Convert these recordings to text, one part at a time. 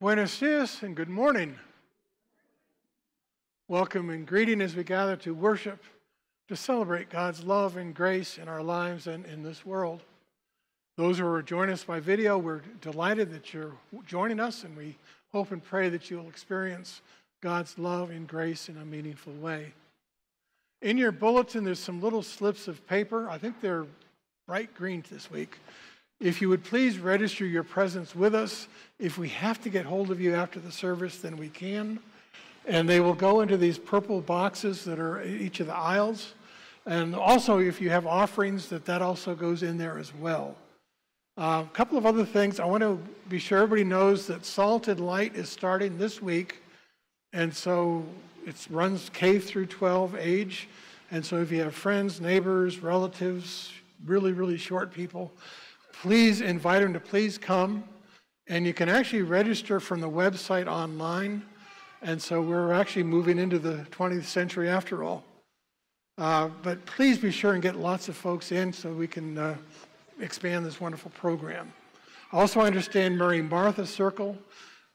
Buenos dias and good morning. Welcome and greeting as we gather to worship, to celebrate God's love and grace in our lives and in this world. Those who are joining us by video, we're delighted that you're joining us, and we hope and pray that you'll experience God's love and grace in a meaningful way. In your bulletin, there's some little slips of paper. I think they're bright green this week. If you would please register your presence with us. If we have to get hold of you after the service, then we can. And they will go into these purple boxes that are each of the aisles. And also, if you have offerings, that that also goes in there as well. Uh, a couple of other things. I want to be sure everybody knows that Salt and Light is starting this week. And so it runs K through 12 age. And so if you have friends, neighbors, relatives, really, really short people, please invite them to please come. And you can actually register from the website online. And so we're actually moving into the 20th century after all. Uh, but please be sure and get lots of folks in so we can uh, expand this wonderful program. Also, I understand Mary Martha Circle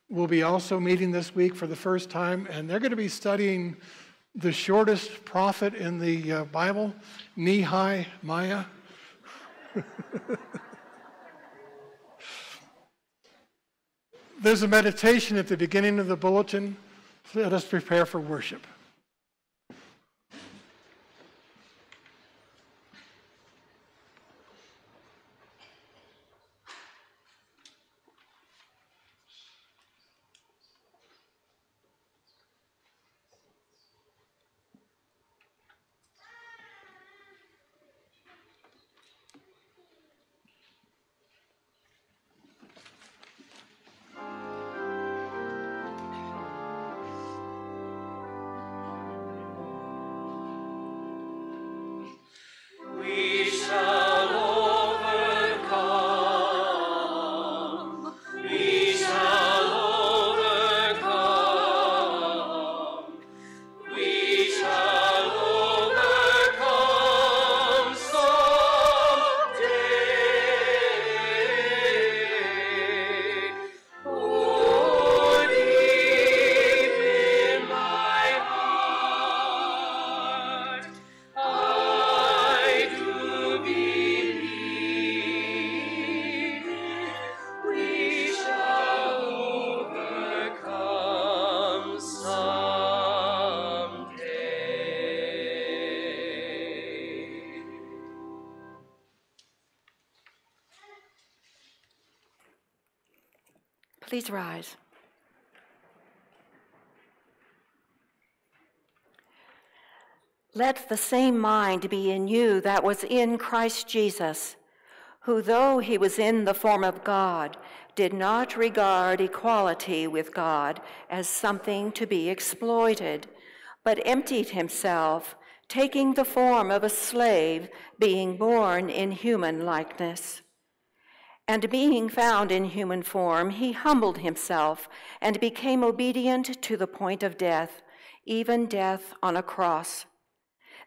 will be also meeting this week for the first time, and they're going to be studying the shortest prophet in the uh, Bible, Nehemiah. There's a meditation at the beginning of the bulletin. Let us prepare for worship. Please rise. Let the same mind be in you that was in Christ Jesus, who, though he was in the form of God, did not regard equality with God as something to be exploited, but emptied himself, taking the form of a slave, being born in human likeness. And being found in human form, he humbled himself and became obedient to the point of death, even death on a cross.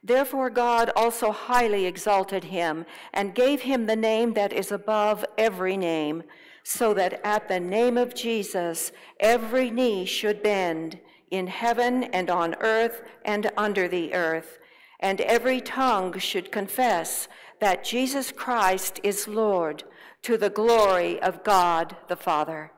Therefore, God also highly exalted him and gave him the name that is above every name, so that at the name of Jesus every knee should bend in heaven and on earth and under the earth, and every tongue should confess that Jesus Christ is Lord to the glory of God the Father.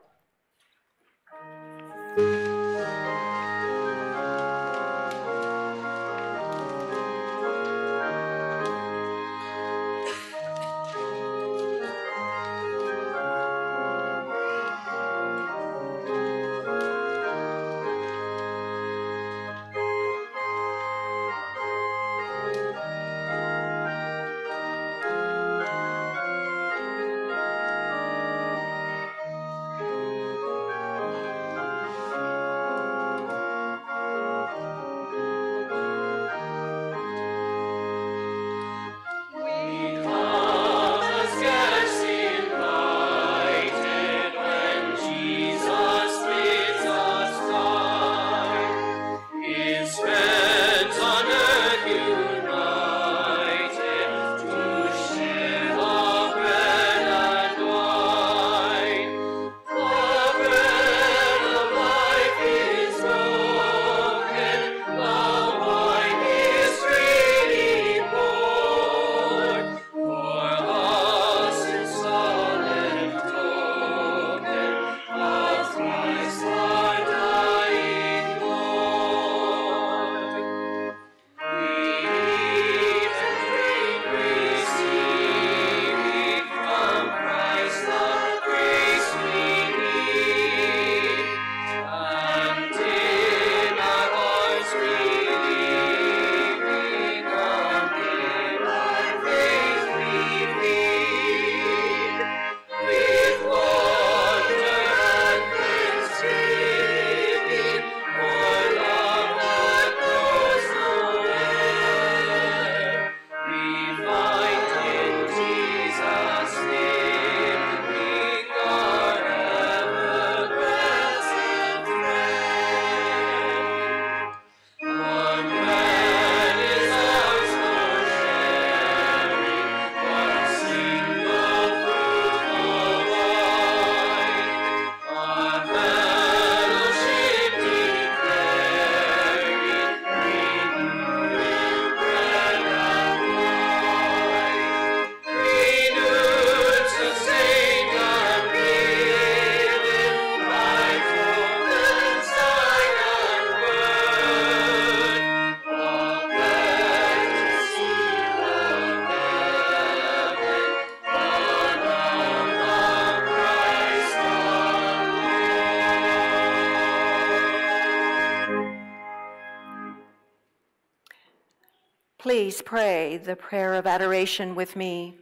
Please pray the prayer of adoration with me.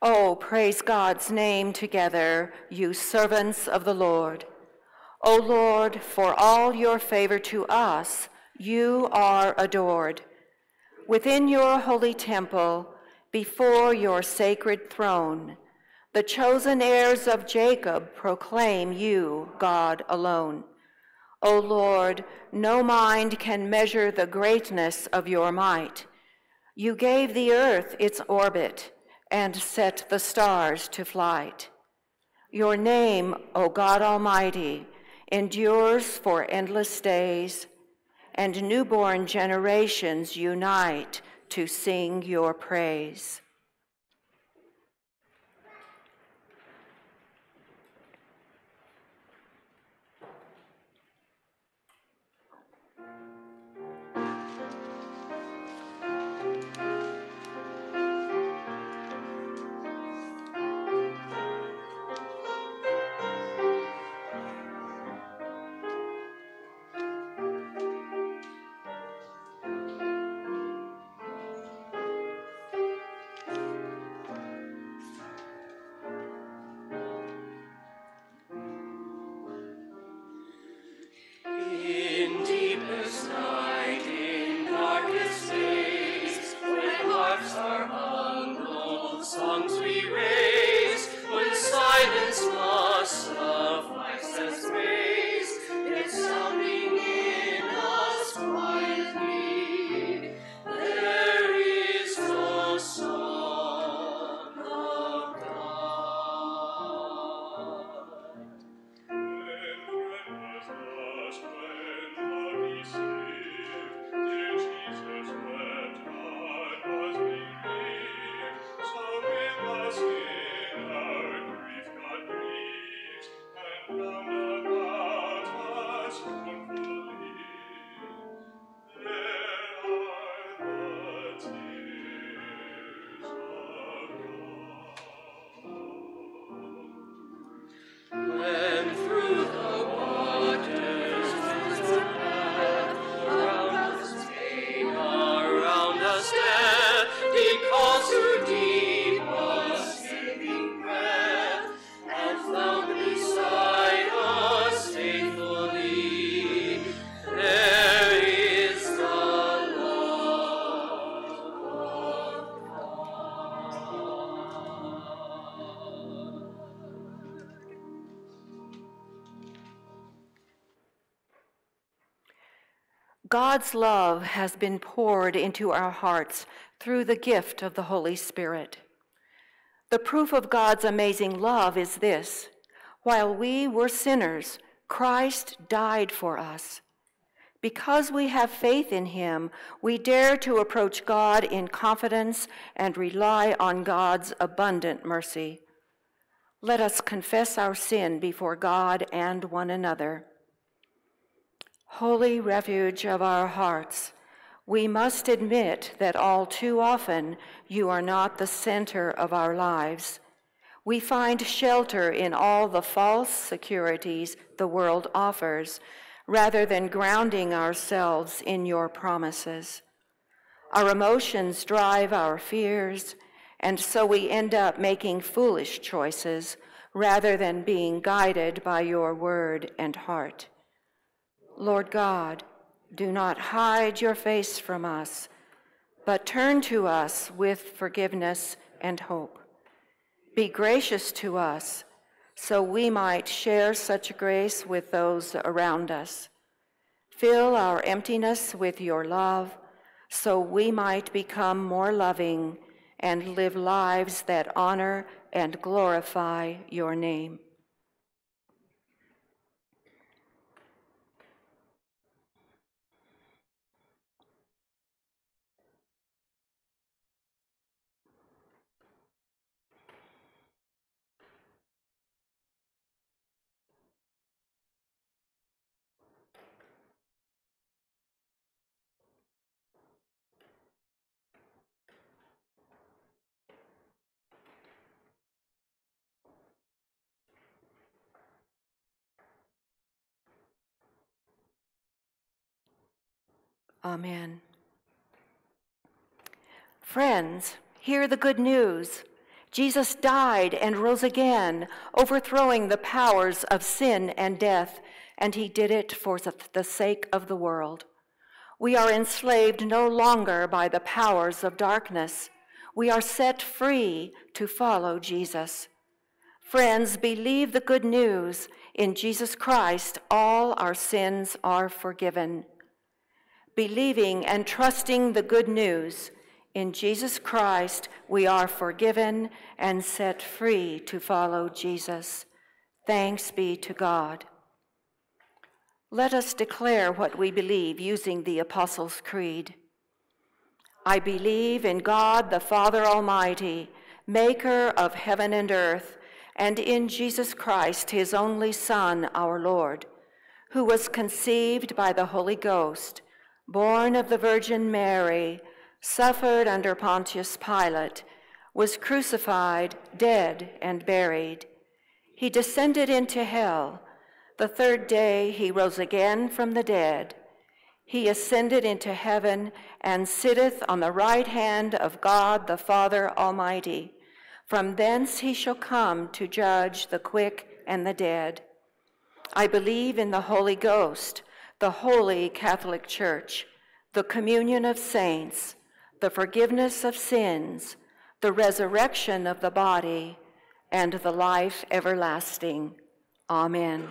Oh, praise God's name together, you servants of the Lord. O Lord, for all your favor to us, you are adored. Within your holy temple, before your sacred throne, the chosen heirs of Jacob proclaim you, God alone. O Lord, no mind can measure the greatness of your might. You gave the earth its orbit and set the stars to flight. Your name, O God Almighty, endures for endless days, and newborn generations unite to sing your praise. God's love has been poured into our hearts through the gift of the Holy Spirit. The proof of God's amazing love is this while we were sinners, Christ died for us. Because we have faith in him, we dare to approach God in confidence and rely on God's abundant mercy. Let us confess our sin before God and one another. Holy refuge of our hearts, we must admit that all too often you are not the center of our lives. We find shelter in all the false securities the world offers rather than grounding ourselves in your promises. Our emotions drive our fears, and so we end up making foolish choices rather than being guided by your word and heart. Lord God, do not hide your face from us, but turn to us with forgiveness and hope. Be gracious to us so we might share such grace with those around us. Fill our emptiness with your love so we might become more loving and live lives that honor and glorify your name. Amen. Friends, hear the good news. Jesus died and rose again, overthrowing the powers of sin and death, and he did it for the sake of the world. We are enslaved no longer by the powers of darkness. We are set free to follow Jesus. Friends, believe the good news. In Jesus Christ, all our sins are forgiven. Believing and trusting the good news, in Jesus Christ, we are forgiven and set free to follow Jesus. Thanks be to God. Let us declare what we believe using the Apostles' Creed. I believe in God the Father Almighty, maker of heaven and earth, and in Jesus Christ, his only Son, our Lord, who was conceived by the Holy Ghost, born of the Virgin Mary suffered under Pontius Pilate, was crucified, dead, and buried. He descended into hell. The third day he rose again from the dead. He ascended into heaven and sitteth on the right hand of God the Father Almighty. From thence he shall come to judge the quick and the dead. I believe in the Holy Ghost, the holy Catholic Church, the communion of saints the forgiveness of sins, the resurrection of the body, and the life everlasting. Amen.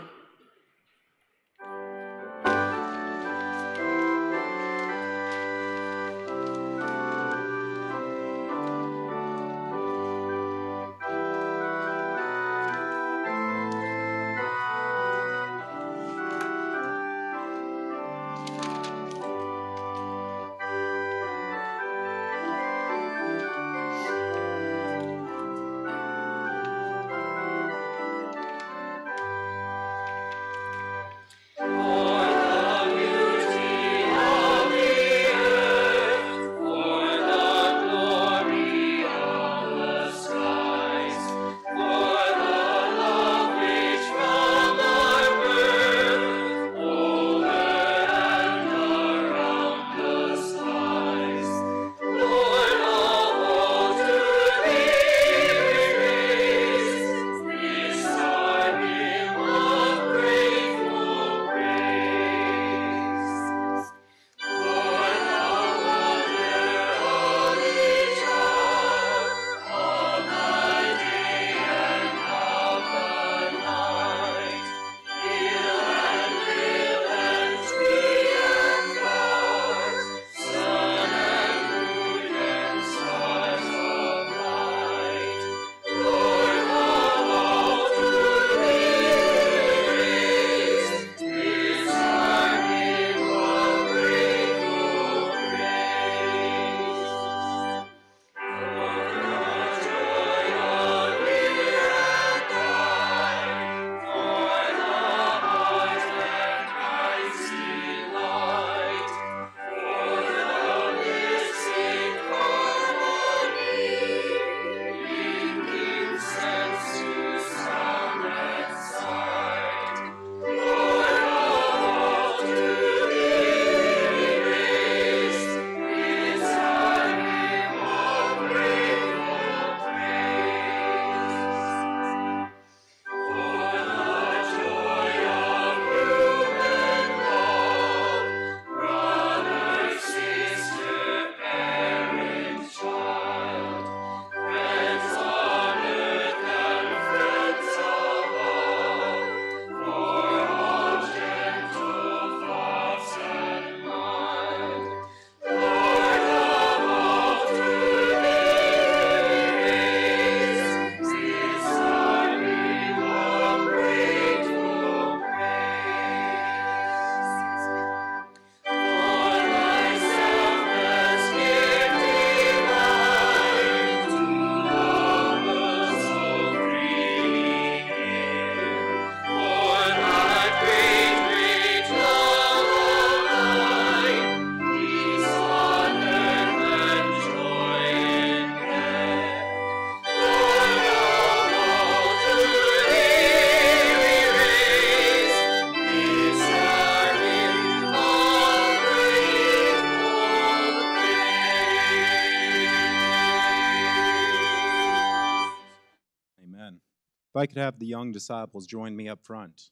I could have the young disciples join me up front.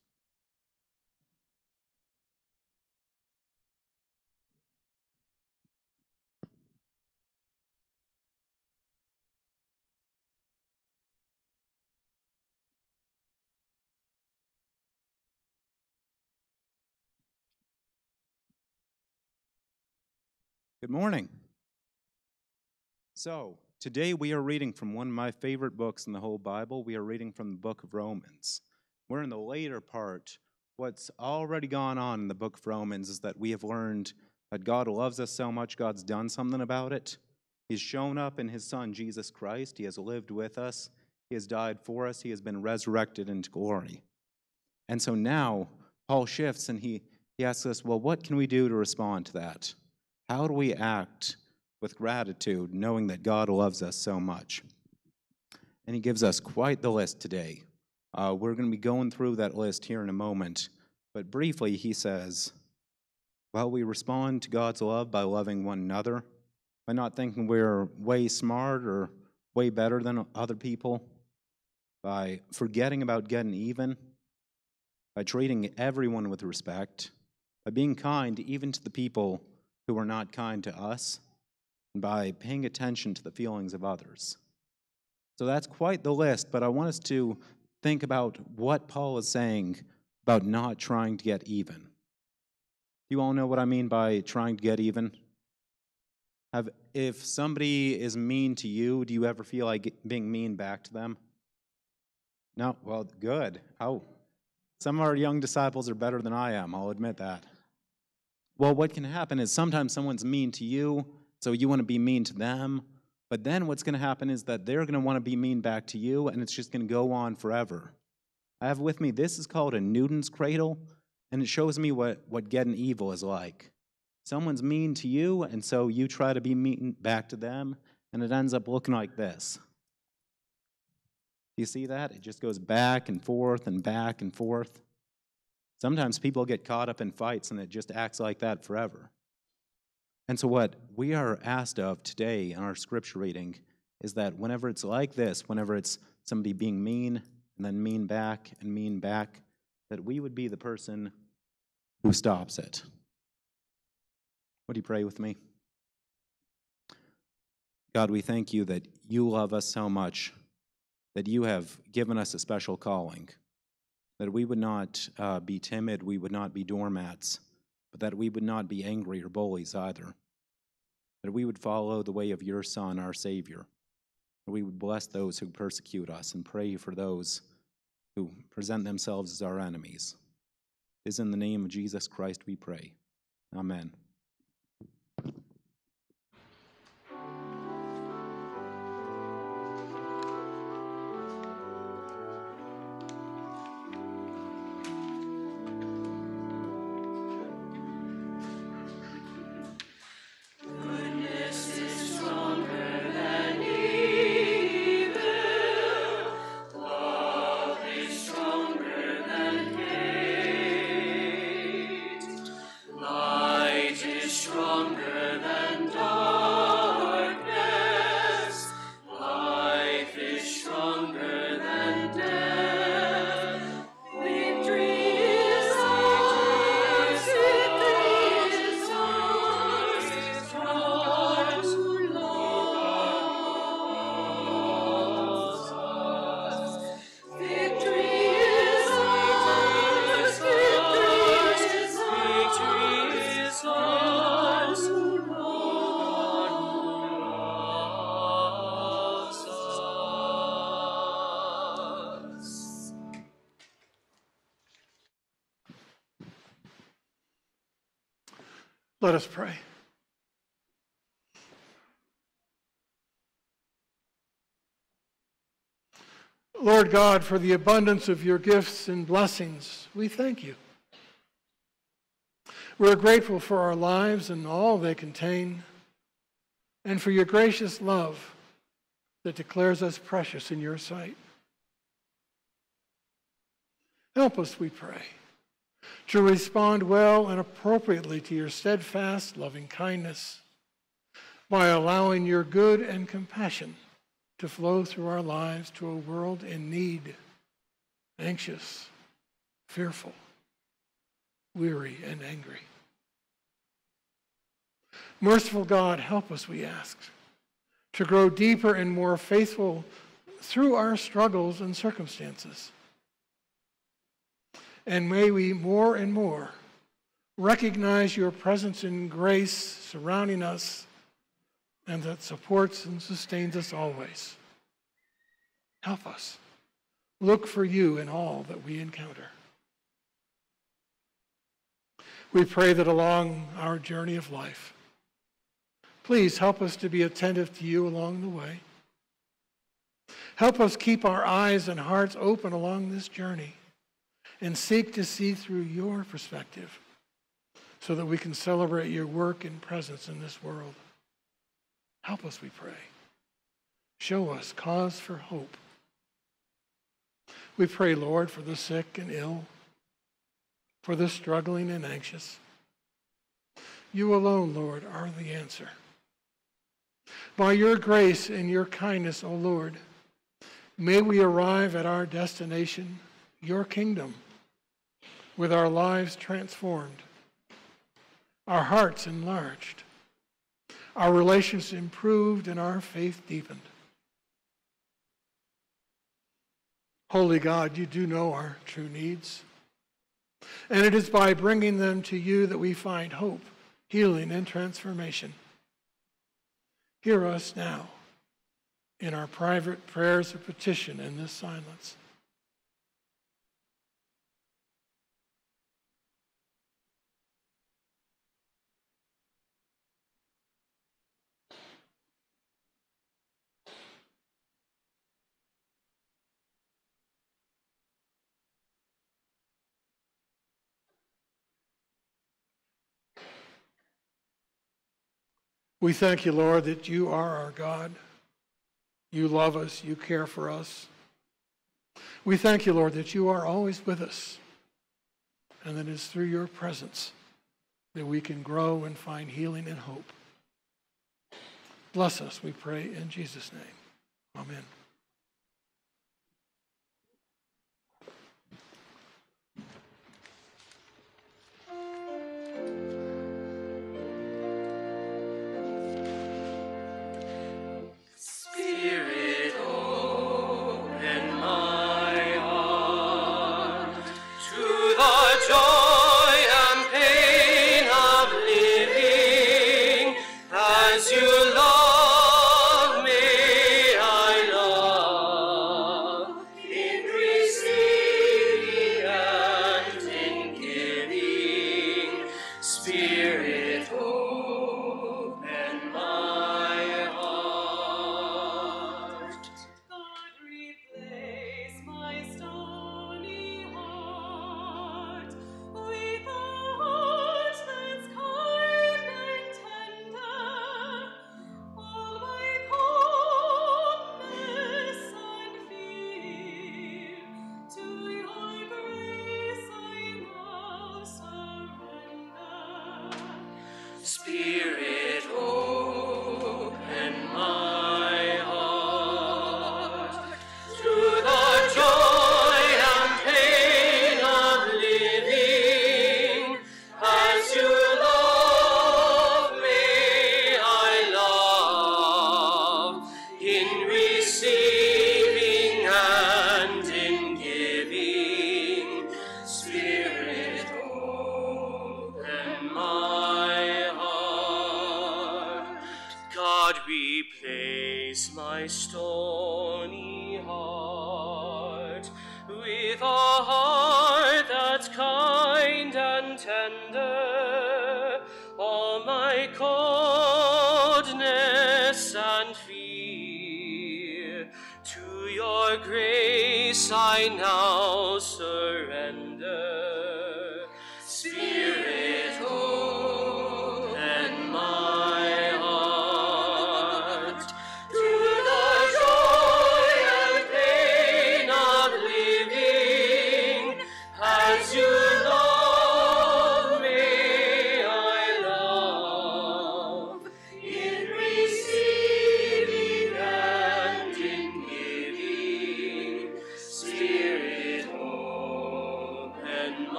Good morning. So, today we are reading from one of my favorite books in the whole Bible. We are reading from the book of Romans. We're in the later part. What's already gone on in the book of Romans is that we have learned that God loves us so much, God's done something about it. He's shown up in His Son, Jesus Christ. He has lived with us, He has died for us, He has been resurrected into glory. And so now, Paul shifts and he, he asks us, well, what can we do to respond to that? How do we act with gratitude, knowing that God loves us so much? And He gives us quite the list today. Uh, we're going to be going through that list here in a moment. But briefly, He says, Well, we respond to God's love by loving one another, by not thinking we're way smart or way better than other people, by forgetting about getting even, by treating everyone with respect, by being kind even to the people who are not kind to us, and by paying attention to the feelings of others. So that's quite the list, but I want us to think about what Paul is saying about not trying to get even. You all know what I mean by trying to get even? Have, if somebody is mean to you, do you ever feel like being mean back to them? No? Well, good. Oh, some of our young disciples are better than I am, I'll admit that. Well, what can happen is sometimes someone's mean to you, so you want to be mean to them. But then what's going to happen is that they're going to want to be mean back to you, and it's just going to go on forever. I have with me, this is called a Newton's cradle, and it shows me what, what getting evil is like. Someone's mean to you, and so you try to be mean back to them, and it ends up looking like this. You see that? It just goes back and forth and back and forth. Sometimes people get caught up in fights and it just acts like that forever. And so, what we are asked of today in our scripture reading is that whenever it's like this, whenever it's somebody being mean and then mean back and mean back, that we would be the person who stops it. Would you pray with me? God, we thank you that you love us so much, that you have given us a special calling that we would not uh, be timid, we would not be doormats, but that we would not be angry or bullies either. That we would follow the way of your Son, our Savior. That we would bless those who persecute us and pray for those who present themselves as our enemies. It is in the name of Jesus Christ we pray. Amen. Let us pray. Lord God, for the abundance of your gifts and blessings, we thank you. We're grateful for our lives and all they contain, and for your gracious love that declares us precious in your sight. Help us, we pray to respond well and appropriately to your steadfast loving kindness by allowing your good and compassion to flow through our lives to a world in need anxious, fearful, weary, and angry. Merciful God, help us, we ask, to grow deeper and more faithful through our struggles and circumstances. And may we more and more recognize your presence and grace surrounding us and that supports and sustains us always. Help us. Look for you in all that we encounter. We pray that along our journey of life, please help us to be attentive to you along the way. Help us keep our eyes and hearts open along this journey and seek to see through your perspective so that we can celebrate your work and presence in this world. Help us, we pray. Show us cause for hope. We pray, Lord, for the sick and ill, for the struggling and anxious. You alone, Lord, are the answer. By your grace and your kindness, O Lord, may we arrive at our destination, your kingdom, with our lives transformed, our hearts enlarged, our relations improved, and our faith deepened. Holy God, you do know our true needs. And it is by bringing them to you that we find hope, healing, and transformation. Hear us now in our private prayers of petition in this silence. We thank you, Lord, that you are our God. You love us, you care for us. We thank you, Lord, that you are always with us, and that it's through your presence that we can grow and find healing and hope. Bless us, we pray, in Jesus' name. Amen. Spirit,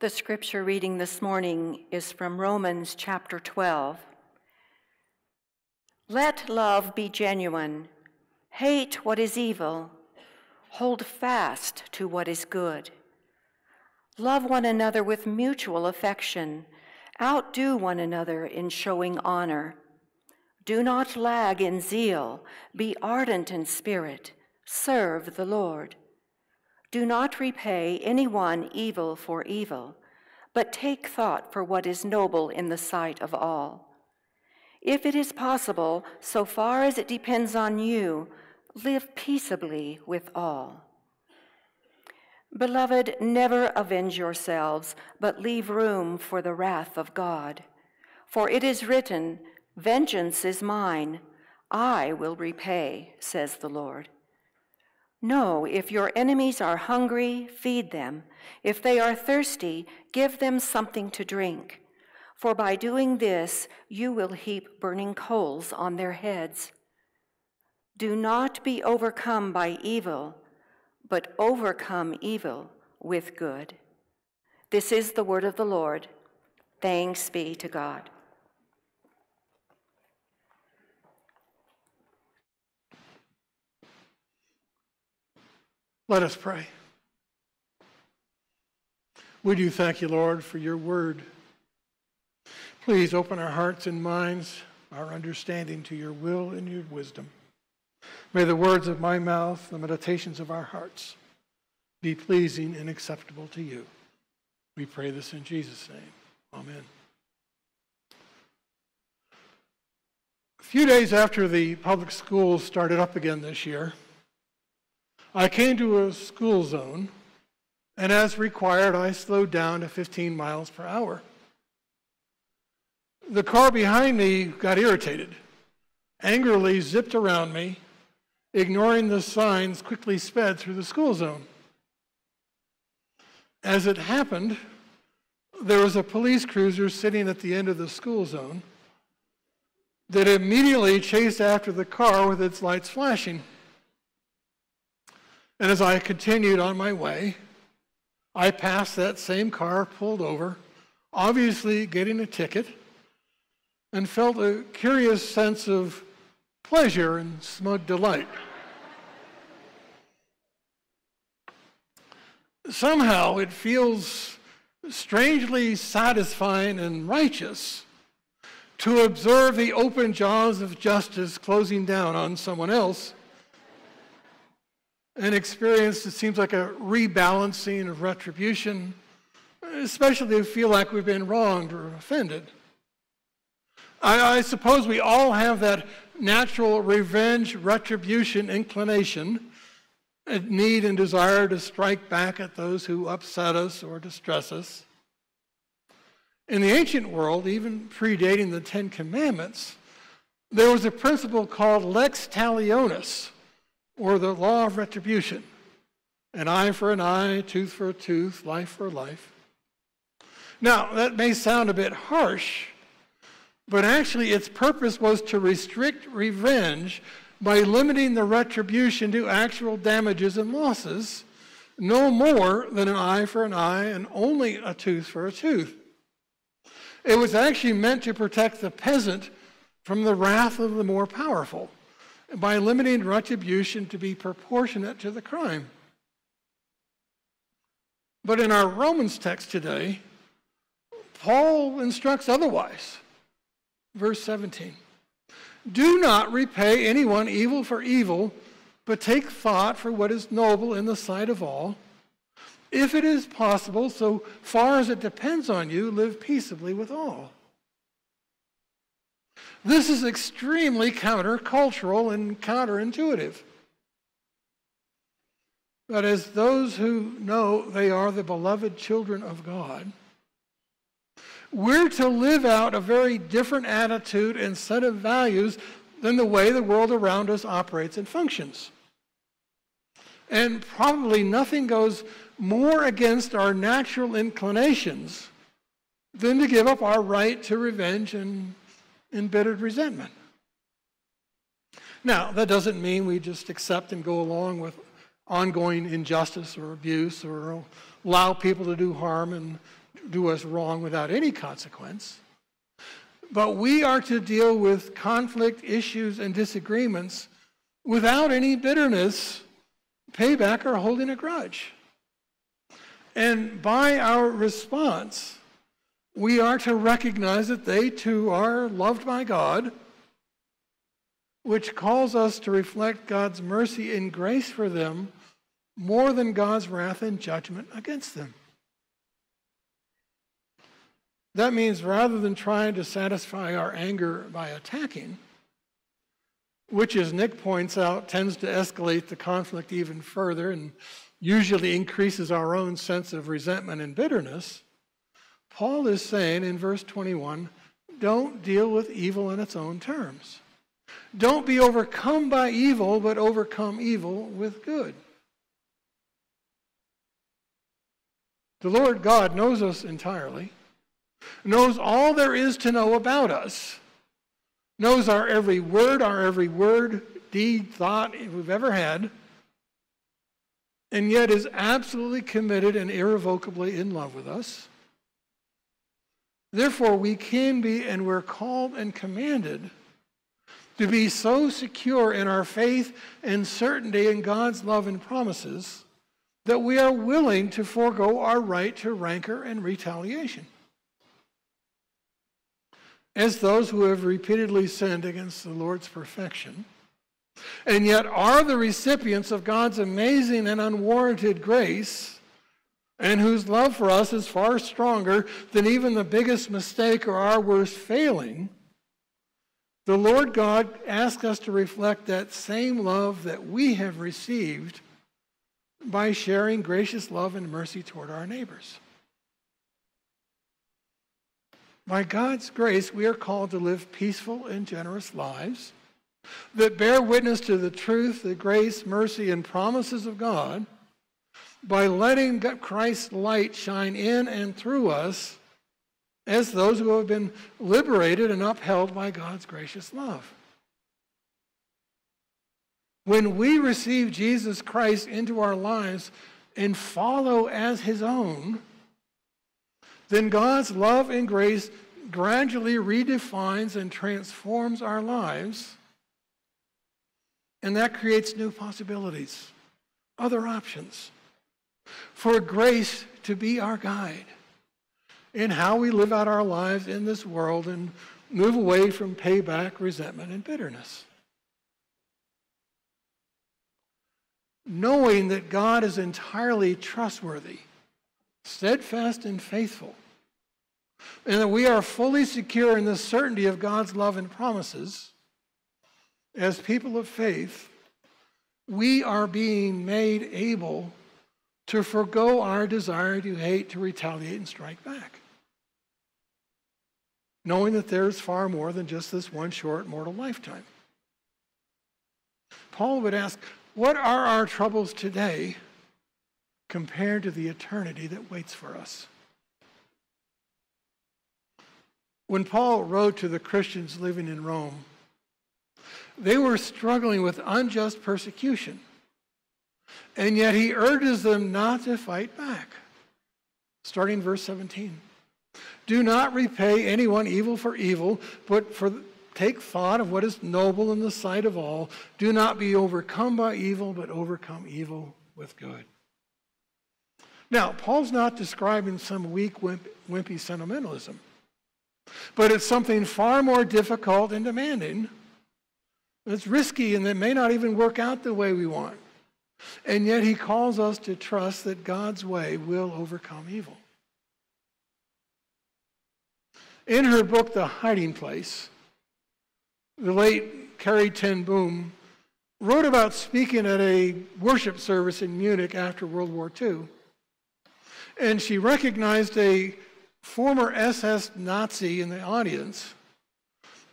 The scripture reading this morning is from Romans chapter 12. Let love be genuine. Hate what is evil. Hold fast to what is good. Love one another with mutual affection. Outdo one another in showing honor. Do not lag in zeal. Be ardent in spirit. Serve the Lord. Do not repay anyone evil for evil, but take thought for what is noble in the sight of all. If it is possible, so far as it depends on you, live peaceably with all. Beloved, never avenge yourselves, but leave room for the wrath of God. For it is written, Vengeance is mine, I will repay, says the Lord. No, if your enemies are hungry, feed them. If they are thirsty, give them something to drink. For by doing this, you will heap burning coals on their heads. Do not be overcome by evil, but overcome evil with good. This is the word of the Lord. Thanks be to God. Let us pray. We do thank you, Lord, for your word. Please open our hearts and minds, our understanding to your will and your wisdom. May the words of my mouth, the meditations of our hearts, be pleasing and acceptable to you. We pray this in Jesus' name. Amen. A few days after the public schools started up again this year, I came to a school zone, and as required, I slowed down to 15 miles per hour. The car behind me got irritated, angrily zipped around me, ignoring the signs, quickly sped through the school zone. As it happened, there was a police cruiser sitting at the end of the school zone that immediately chased after the car with its lights flashing. And as I continued on my way, I passed that same car pulled over, obviously getting a ticket, and felt a curious sense of pleasure and smug delight. Somehow it feels strangely satisfying and righteous to observe the open jaws of justice closing down on someone else an experience that seems like a rebalancing of retribution, especially if we feel like we've been wronged or offended. I, I suppose we all have that natural revenge, retribution inclination, need and desire to strike back at those who upset us or distress us. In the ancient world, even predating the Ten Commandments, there was a principle called lex talionis, or the law of retribution an eye for an eye, tooth for a tooth, life for life. Now, that may sound a bit harsh, but actually its purpose was to restrict revenge by limiting the retribution to actual damages and losses, no more than an eye for an eye and only a tooth for a tooth. It was actually meant to protect the peasant from the wrath of the more powerful by limiting retribution to be proportionate to the crime. But in our Romans text today, Paul instructs otherwise. Verse 17 Do not repay anyone evil for evil, but take thought for what is noble in the sight of all. If it is possible, so far as it depends on you, live peaceably with all. This is extremely countercultural and counterintuitive. But as those who know they are the beloved children of God, we're to live out a very different attitude and set of values than the way the world around us operates and functions. And probably nothing goes more against our natural inclinations than to give up our right to revenge and embittered resentment. Now, that doesn't mean we just accept and go along with ongoing injustice or abuse or allow people to do harm and do us wrong without any consequence. But we are to deal with conflict, issues, and disagreements without any bitterness, payback, or holding a grudge. And by our response, we are to recognize that they too are loved by God, which calls us to reflect God's mercy and grace for them more than God's wrath and judgment against them. That means rather than trying to satisfy our anger by attacking, which, as Nick points out, tends to escalate the conflict even further and usually increases our own sense of resentment and bitterness, Paul is saying in verse 21 don't deal with evil in its own terms. Don't be overcome by evil, but overcome evil with good. The Lord God knows us entirely, knows all there is to know about us, knows our every word, our every word, deed, thought we've ever had, and yet is absolutely committed and irrevocably in love with us. Therefore, we can be and we're called and commanded to be so secure in our faith and certainty in God's love and promises that we are willing to forego our right to rancor and retaliation. As those who have repeatedly sinned against the Lord's perfection, and yet are the recipients of God's amazing and unwarranted grace, and whose love for us is far stronger than even the biggest mistake or our worst failing, the Lord God asks us to reflect that same love that we have received by sharing gracious love and mercy toward our neighbors. By God's grace, we are called to live peaceful and generous lives that bear witness to the truth, the grace, mercy, and promises of God by letting Christ's light shine in and through us as those who have been liberated and upheld by God's gracious love. When we receive Jesus Christ into our lives and follow as his own, then God's love and grace gradually redefines and transforms our lives. And that creates new possibilities, other options for grace to be our guide in how we live out our lives in this world and move away from payback, resentment, and bitterness. knowing that God is entirely trustworthy, steadfast, and faithful, and that we are fully secure in the certainty of God's love and promises, as people of faith, we are being made able to forego our desire to hate, to retaliate, and strike back. Knowing that there's far more than just this one short mortal lifetime. Paul would ask, what are our troubles today compared to the eternity that waits for us? When Paul wrote to the Christians living in Rome, they were struggling with unjust persecution. And yet he urges them not to fight back. Starting verse 17. Do not repay anyone evil for evil, but for Take thought of what is noble in the sight of all. Do not be overcome by evil, but overcome evil with good. Now, Paul's not describing some weak, wimp, wimpy sentimentalism, but it's something far more difficult and demanding. It's risky and it may not even work out the way we want. And yet, he calls us to trust that God's way will overcome evil. In her book, The Hiding Place, the late Corrie ten Boom wrote about speaking at a worship service in Munich after World War II. And she recognized a former SS Nazi in the audience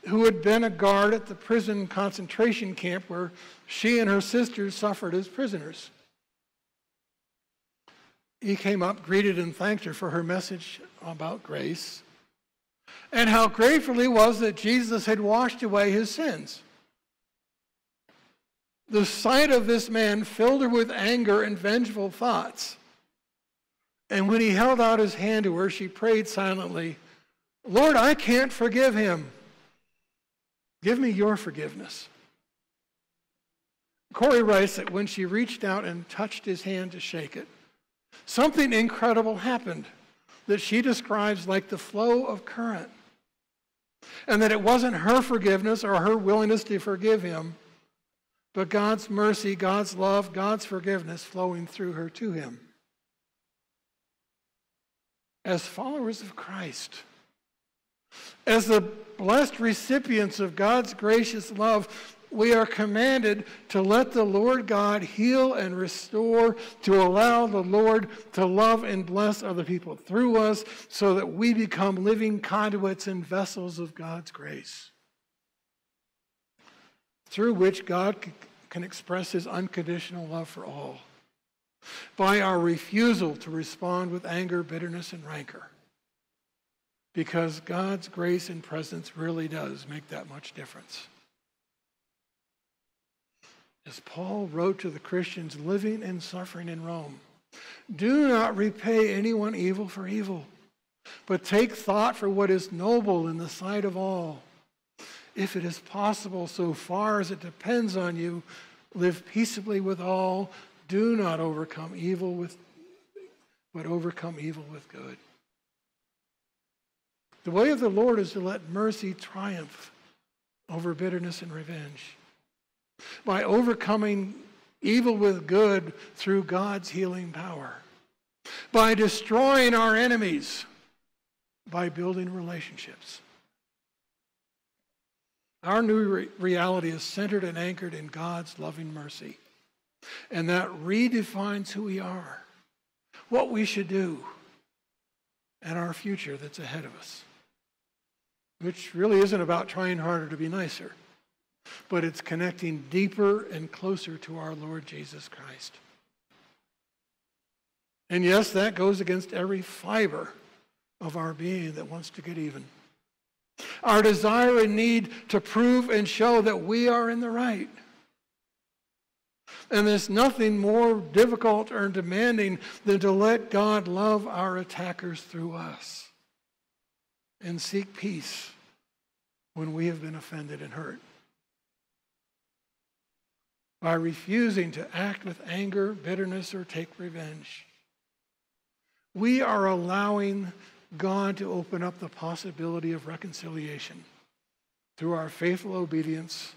who had been a guard at the prison concentration camp where she and her sisters suffered as prisoners. He came up, greeted, and thanked her for her message about grace and how grateful he was that Jesus had washed away his sins. The sight of this man filled her with anger and vengeful thoughts. And when he held out his hand to her, she prayed silently, Lord, I can't forgive him. Give me your forgiveness. Corrie writes that when she reached out and touched his hand to shake it, something incredible happened that she describes like the flow of current. And that it wasn't her forgiveness or her willingness to forgive him, but God's mercy, God's love, God's forgiveness flowing through her to him. As followers of Christ, as the blessed recipients of God's gracious love, we are commanded to let the Lord God heal and restore, to allow the Lord to love and bless other people through us so that we become living conduits and vessels of God's grace, through which God can express his unconditional love for all by our refusal to respond with anger, bitterness, and rancor. Because God's grace and presence really does make that much difference. As Paul wrote to the Christians living and suffering in Rome, do not repay anyone evil for evil, but take thought for what is noble in the sight of all. If it is possible, so far as it depends on you, live peaceably with all. Do not overcome evil with, but overcome evil with good. The way of the Lord is to let mercy triumph over bitterness and revenge by overcoming evil with good through God's healing power, by destroying our enemies, by building relationships. Our new re- reality is centered and anchored in God's loving mercy. And that redefines who we are, what we should do, and our future that's ahead of us. Which really isn't about trying harder to be nicer but it's connecting deeper and closer to our Lord Jesus Christ. And yes, that goes against every fiber of our being that wants to get even. Our desire and need to prove and show that we are in the right. And there's nothing more difficult or demanding than to let God love our attackers through us and seek peace when we have been offended and hurt by refusing to act with anger, bitterness, or take revenge. We are allowing God to open up the possibility of reconciliation through our faithful obedience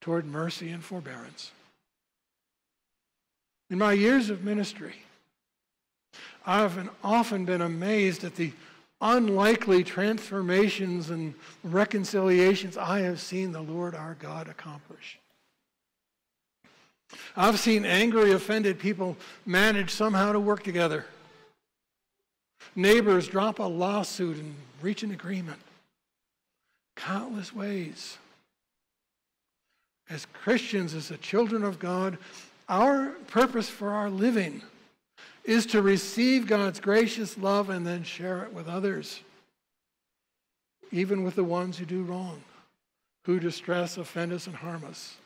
toward mercy and forbearance. In my years of ministry, I've often been amazed at the unlikely transformations and reconciliations I have seen the Lord our God accomplish. I've seen angry, offended people manage somehow to work together. Neighbors drop a lawsuit and reach an agreement. Countless ways. As Christians, as the children of God, our purpose for our living is to receive God's gracious love and then share it with others, even with the ones who do wrong, who distress, offend us, and harm us.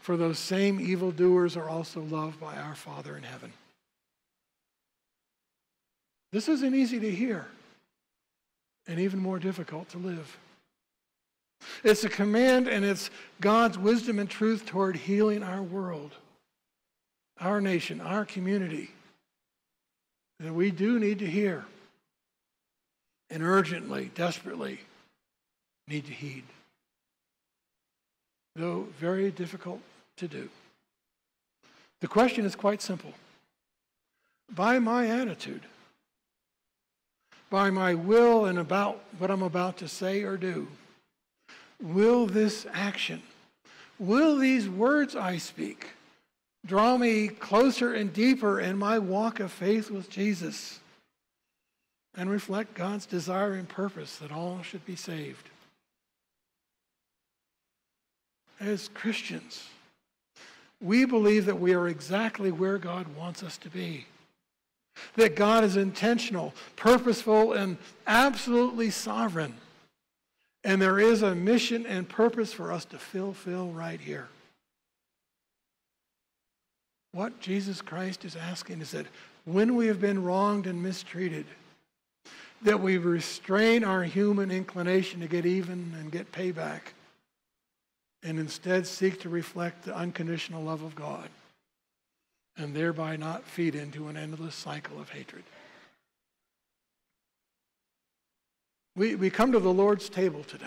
For those same evildoers are also loved by our Father in heaven. This isn't easy to hear and even more difficult to live. It's a command and it's God's wisdom and truth toward healing our world, our nation, our community that we do need to hear and urgently, desperately need to heed. Though very difficult to do. The question is quite simple. By my attitude, by my will and about what I'm about to say or do, will this action, will these words I speak draw me closer and deeper in my walk of faith with Jesus and reflect God's desire and purpose that all should be saved? As Christians, we believe that we are exactly where God wants us to be. That God is intentional, purposeful, and absolutely sovereign. And there is a mission and purpose for us to fulfill right here. What Jesus Christ is asking is that when we have been wronged and mistreated, that we restrain our human inclination to get even and get payback, and instead seek to reflect the unconditional love of God, and thereby not feed into an endless cycle of hatred. We, we come to the Lord's table today,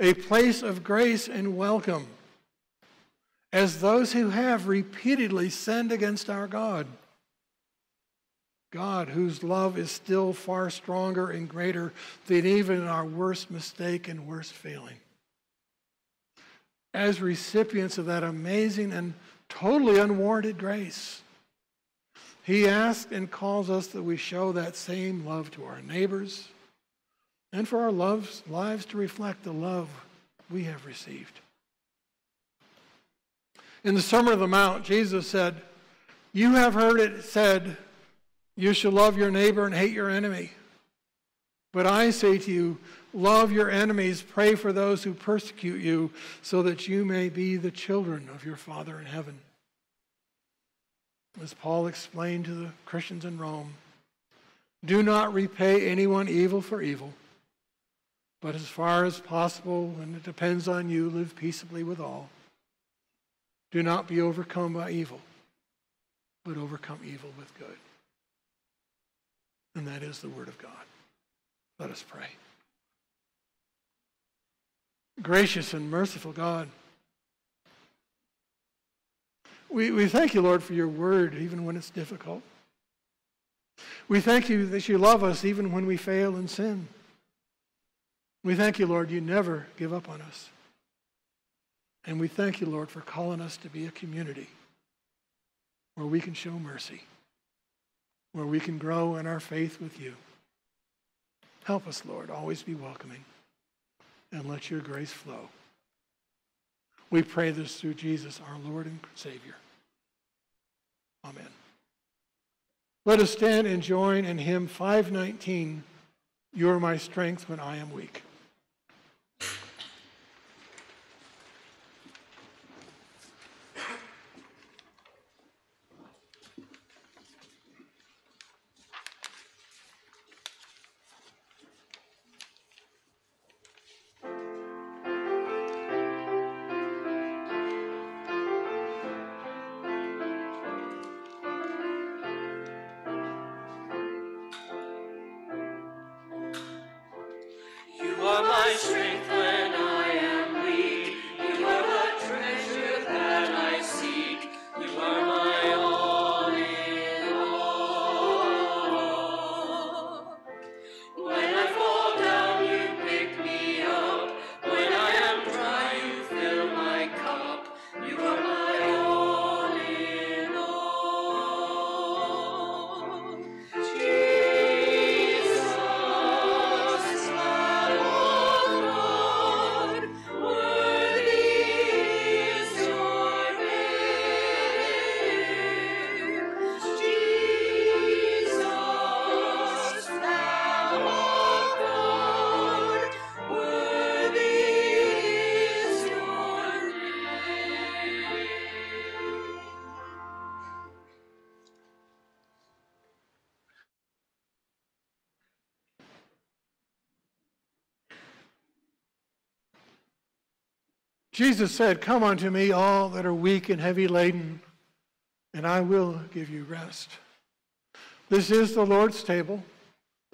a place of grace and welcome, as those who have repeatedly sinned against our God. God, whose love is still far stronger and greater than even our worst mistake and worst failing. As recipients of that amazing and totally unwarranted grace, He asks and calls us that we show that same love to our neighbors and for our loves, lives to reflect the love we have received. In the Sermon on the Mount, Jesus said, You have heard it said, you shall love your neighbor and hate your enemy. But I say to you, love your enemies, pray for those who persecute you, so that you may be the children of your Father in heaven. As Paul explained to the Christians in Rome, do not repay anyone evil for evil. But as far as possible, and it depends on you, live peaceably with all. Do not be overcome by evil, but overcome evil with good. And that is the Word of God. Let us pray. Gracious and merciful God, we, we thank you, Lord, for your word, even when it's difficult. We thank you that you love us even when we fail and sin. We thank you, Lord, you never give up on us. And we thank you, Lord, for calling us to be a community where we can show mercy, where we can grow in our faith with you. Help us, Lord, always be welcoming and let your grace flow. We pray this through Jesus, our Lord and Savior. Amen. Let us stand and join in hymn 519, You are my strength when I am weak. Christmas tree. Jesus said, Come unto me, all that are weak and heavy laden, and I will give you rest. This is the Lord's table.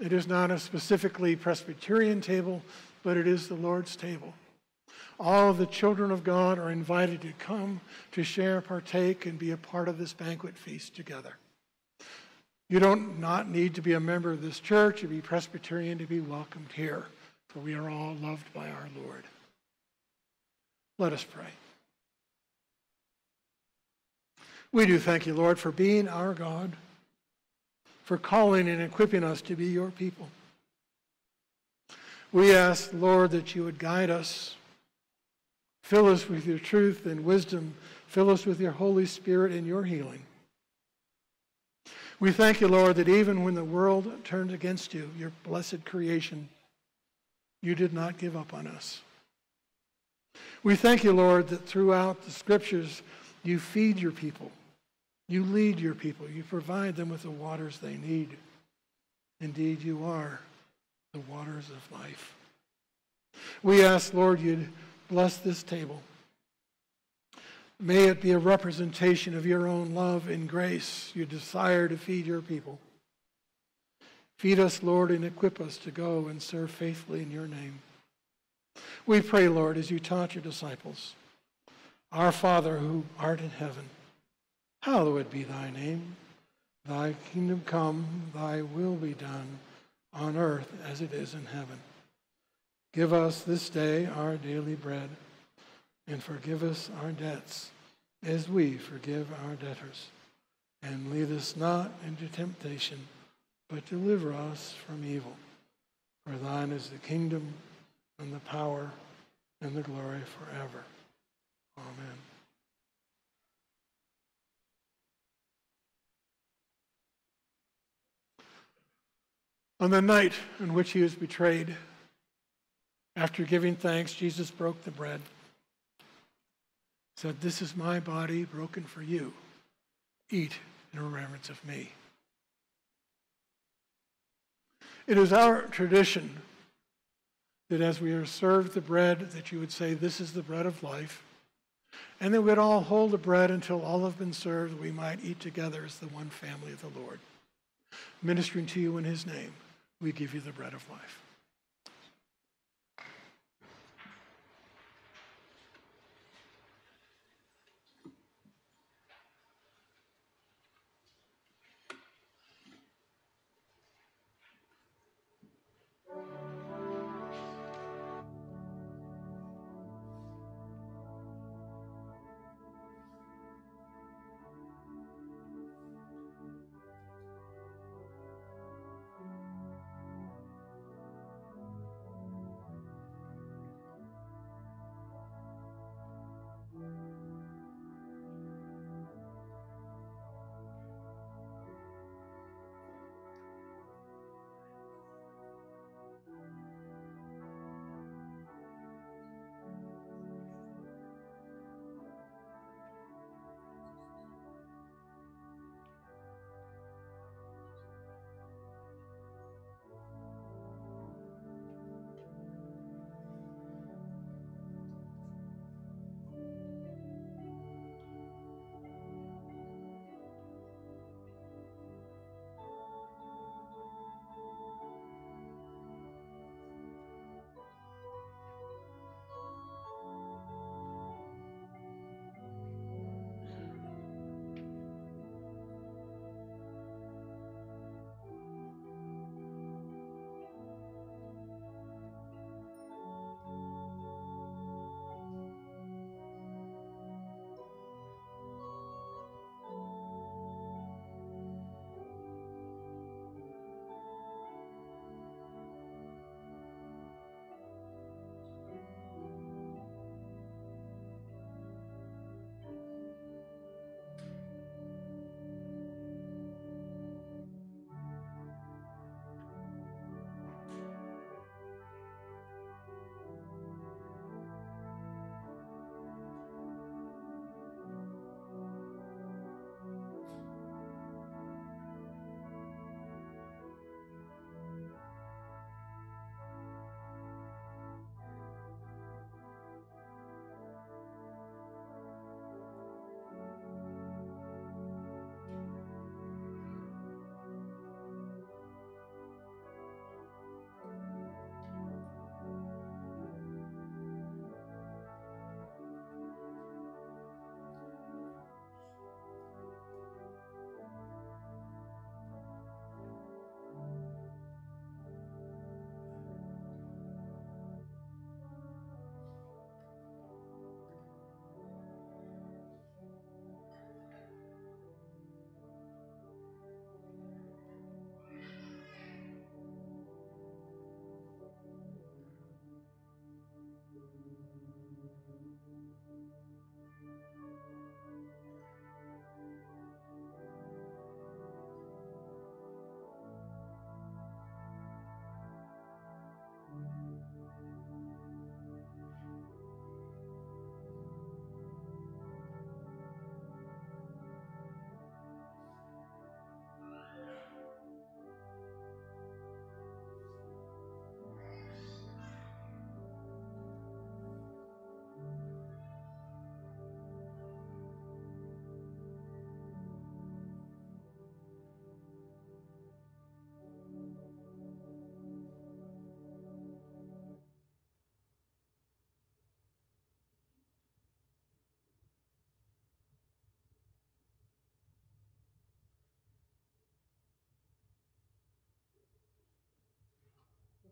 It is not a specifically Presbyterian table, but it is the Lord's table. All the children of God are invited to come to share, partake, and be a part of this banquet feast together. You don't not need to be a member of this church or be Presbyterian to be welcomed here, for we are all loved by our Lord. Let us pray. We do thank you, Lord, for being our God, for calling and equipping us to be your people. We ask, Lord, that you would guide us, fill us with your truth and wisdom, fill us with your Holy Spirit and your healing. We thank you, Lord, that even when the world turned against you, your blessed creation, you did not give up on us. We thank you, Lord, that throughout the scriptures you feed your people You lead your people. You provide them with the waters they need. Indeed, you are the waters of life. We ask, Lord, you'd bless this table. May it be a representation of your own love and grace, your desire to feed your people. Feed us, Lord, and equip us to go and serve faithfully in your name. We pray, Lord, as you taught your disciples, Our Father who art in heaven, hallowed be thy name. Thy kingdom come, thy will be done, on earth as it is in heaven. Give us this day our daily bread, and forgive us our debts, as we forgive our debtors. And lead us not into temptation, but deliver us from evil. For thine is the kingdom, and the power, and the glory forever. Amen. On the night in which he was betrayed, after giving thanks, Jesus broke the bread, said, This is my body broken for you. Eat in remembrance of me. It is our tradition that as we are served the bread, that you would say, This is the bread of life. And then we'd all hold the bread until all have been served, we might eat together as the one family of the Lord. Ministering to you in his name, we give you the bread of life.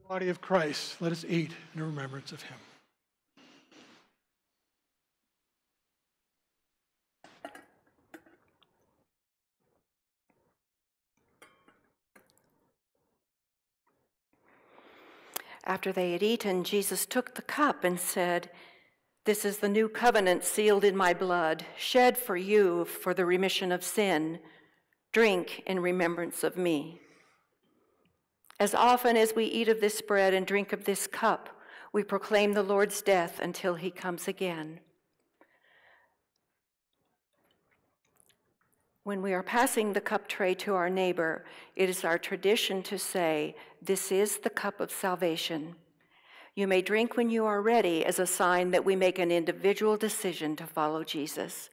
Body of Christ, let us eat in remembrance of him. After they had eaten, Jesus took the cup and said, This is the new covenant sealed in my blood, shed for you for the remission of sin. Drink in remembrance of me. As often as we eat of this bread and drink of this cup, we proclaim the Lord's death until he comes again. When we are passing the cup tray to our neighbor, it is our tradition to say, This is the cup of salvation. You may drink when you are ready as a sign that we make an individual decision to follow Jesus.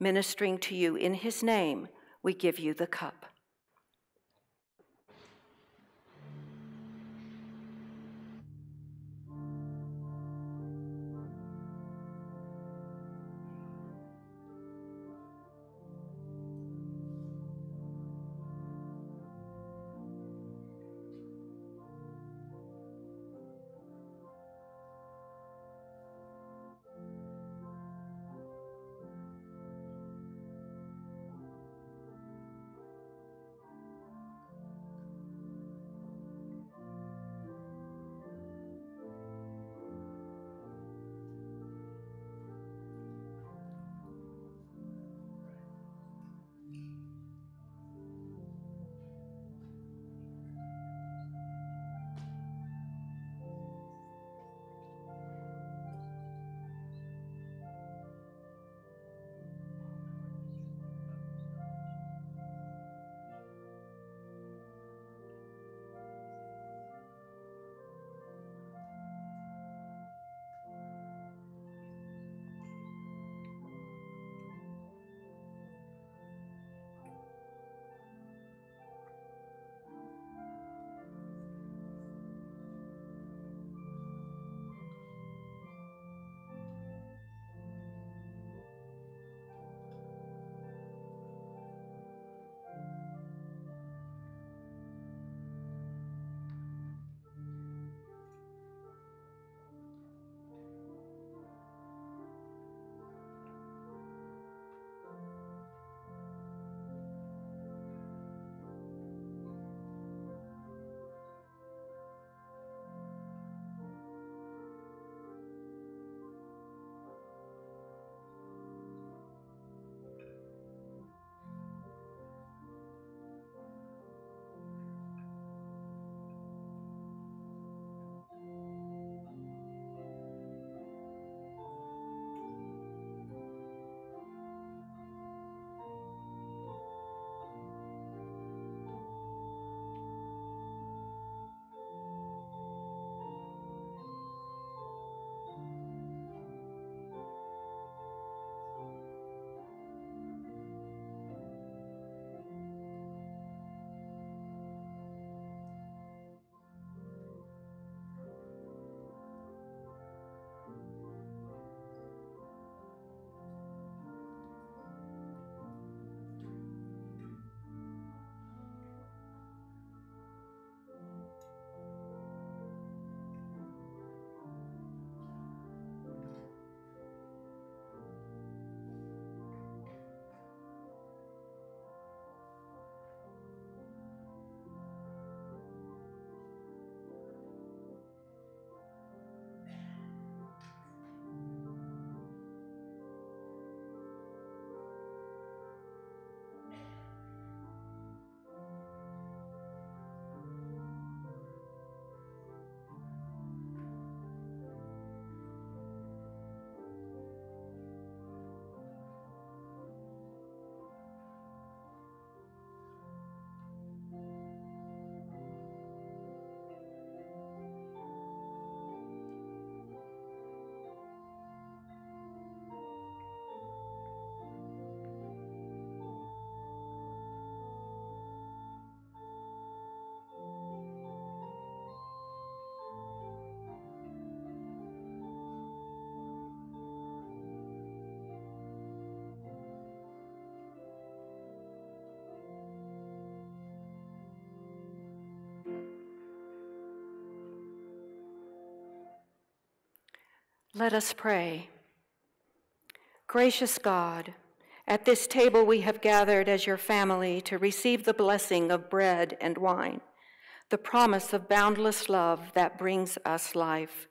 Ministering to you in his name, we give you the cup. Let us pray. Gracious God, at this table we have gathered as your family to receive the blessing of bread and wine, the promise of boundless love that brings us life.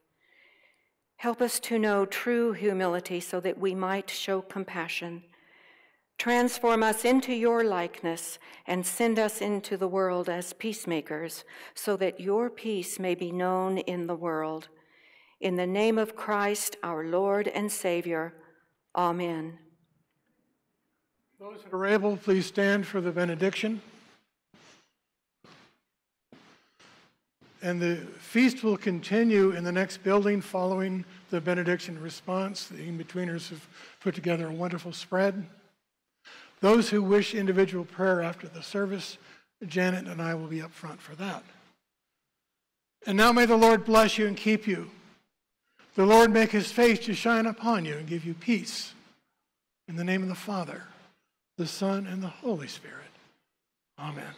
Help us to know true humility so that we might show compassion. Transform us into your likeness and send us into the world as peacemakers so that your peace may be known in the world. In the name of Christ, our Lord and Savior, amen. Those that are able, please stand for the benediction. And the feast will continue in the next building following the benediction response. The in-betweeners have put together a wonderful spread. Those who wish individual prayer after the service, Janet and I will be up front for that. And now may the Lord bless you and keep you. The Lord make his face to shine upon you and give you peace. In the name of the Father, the Son, and the Holy Spirit. Amen.